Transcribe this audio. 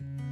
you